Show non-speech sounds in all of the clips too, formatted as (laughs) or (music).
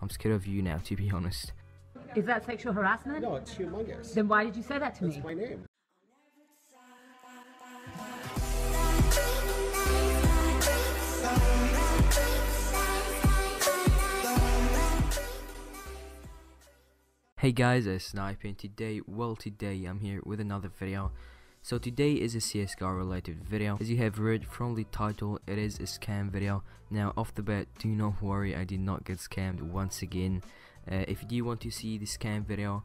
I'm scared of you now, to be honest. Is that sexual harassment? No, it's Hugh Mungus. Then why did you say that to That's me? my name. Hey guys, it's Sniper and today, well today I'm here with another video. So today is a CSGO related video. As you have read from the title, it is a scam video. Now off the bat, do not worry, I did not get scammed once again. Uh, if you do want to see the scam video,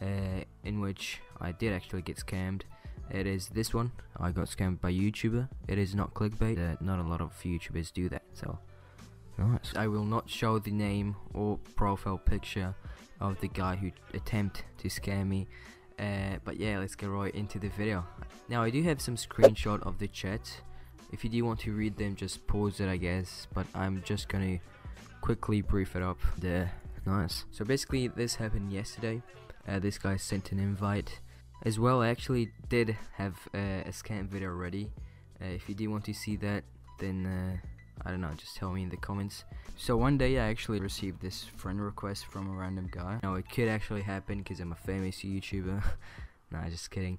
uh, in which I did actually get scammed, it is this one. I got scammed by YouTuber. It is not clickbait. Uh, not a lot of YouTubers do that, so nice. I will not show the name or profile picture of the guy who attempt to scare me. Uh, but yeah, let's get right into the video. Now I do have some screenshot of the chat. If you do want to read them, just pause it, I guess. But I'm just gonna quickly brief it up. There, nice. So basically, this happened yesterday. Uh, this guy sent an invite. As well, I actually did have uh, a scam video already. Uh, if you do want to see that, then uh, I don't know, just tell me in the comments. So one day I actually received this friend request from a random guy. Now it could actually happen because I'm a famous YouTuber. (laughs) nah, just kidding.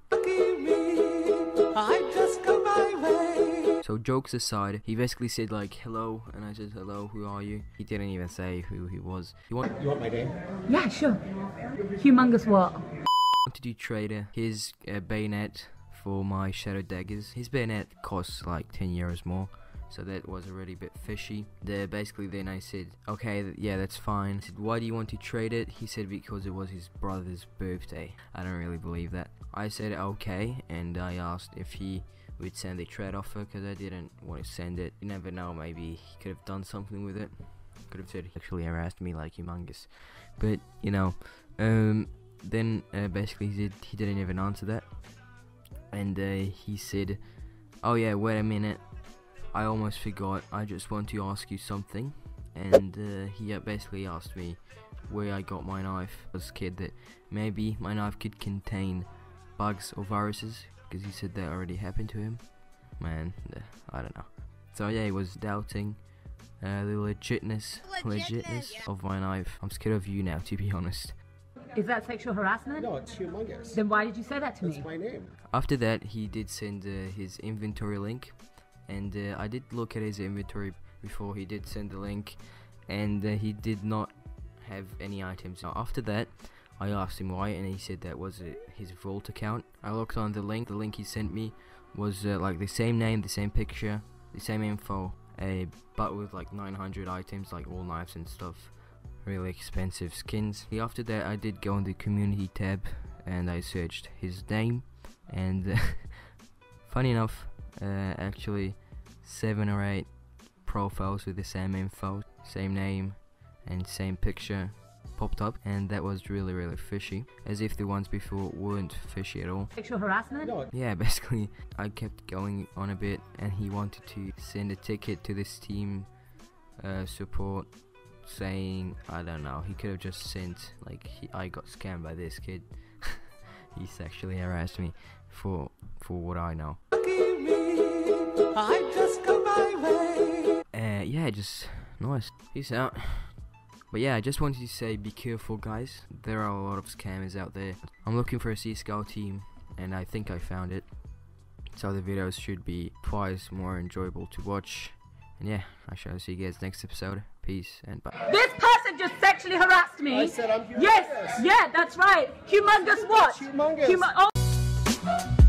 So jokes aside, he basically said like hello, and I said hello, who are you? He didn't even say who he was. He want, You want my name? Yeah, sure. Hugh Mungus what? wanted to trade uh, his uh, bayonet for my shadow daggers. His bayonet costs like 10 euros more. So that was already a bit fishy. There, basically, then I said, okay, th- yeah, that's fine. I said, why do you want to trade it? He said because it was his brother's birthday. I don't really believe that. I said okay, and I asked if he would send the trade offer because I didn't want to send it. You never know, maybe he could have done something with it. Could have said he actually harassed me like Hugh Mungus, but you know, um, then uh, basically he, did, he didn't even answer that, and uh, he said, "Oh yeah, wait a minute, I almost forgot. I just want to ask you something." And uh, he uh, basically asked me where I got my knife. I was scared that maybe my knife could contain bugs or viruses because he said that already happened to him. Man, uh, I don't know. So yeah, he was doubting uh, the legitness, Legitness, legitness of my knife. I'm scared of you now, to be honest. Is that sexual harassment? No, it's Hugh Mungus. Then why did you say that to That's me? my name. After that, he did send uh, his inventory link, and uh, I did look at his inventory before he did send the link, and uh, he did not have any items. Now, after that, I asked him why, and he said that was uh, his vault account. I looked on the link. The link he sent me was uh, like the same name, the same picture, the same info, but with like 900 items, like all knives and stuff. Really expensive skins. After that, I did go on the community tab, and I searched his name, and (laughs) funny enough, uh, actually, seven or eight profiles with the same info, same name, and same picture popped up, and that was really, really fishy. As if the ones before weren't fishy at all. Sexual harassment? Yeah, (laughs) basically, I kept going on a bit, and he wanted to send a ticket to this team uh, support saying, I don't know, he could have just sent, like, he, I got scammed by this kid. (laughs) he sexually harassed me for for what I know. Uh, yeah, just nice. Peace out. But yeah, I just wanted to say be careful, guys. There are a lot of scammers out there. I'm looking for a CSGO team, and I think I found it. So the videos should be twice more enjoyable to watch. And yeah, I shall see you guys next episode. Peace and bye. This person just sexually harassed me. I said I'm Hugh Mungus. Yes, yeah, that's right. Hugh Mungus what? Hugh Mungus. Humo- oh.